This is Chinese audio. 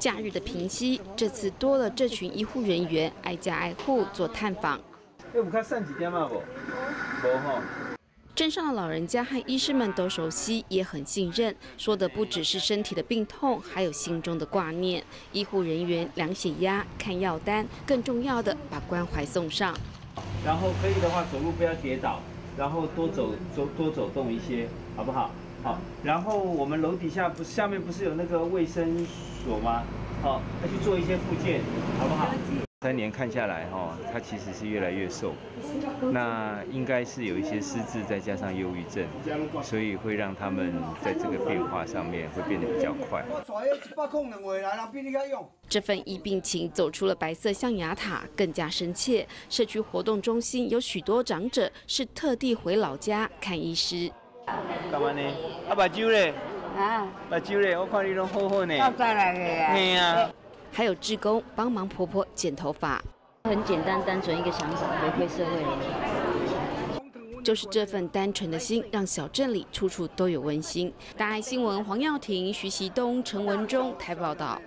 假日的平息，这次多了这群医护人员挨家挨户做探访。有看剩几点嘛不？无吼。镇上的老人家和医师们都熟悉，也很信任。说的不只是身体的病痛，还有心中的挂念。医护人员量血压、看药单，更重要的把关怀送上。然后可以的话，走路不要跌倒，然后多走走多走动一些，好不好？好。然后我们楼底下不下面不是有那个卫生所吗？好，要去做一些复健，好不好？三年看下来，哈，他其实是越来越瘦，那应该是有一些失智，再加上忧郁症，所以会让他们在这个变化上面会变得比较快。这份医病情走出了白色象牙塔，更加深切。社区活动中心有许多长者是特地回老家看医师。干嘛呢？啊，把酒嘞？啊，把酒嘞？我看你拢好好呢。到再来个呀？对呀。还有志工帮忙婆婆剪头发，很简单单纯一个想法，回馈社会。就是这份单纯的心，让小镇里处处都有温馨。大爱新闻黄耀庭、徐习东、陈文忠台报道。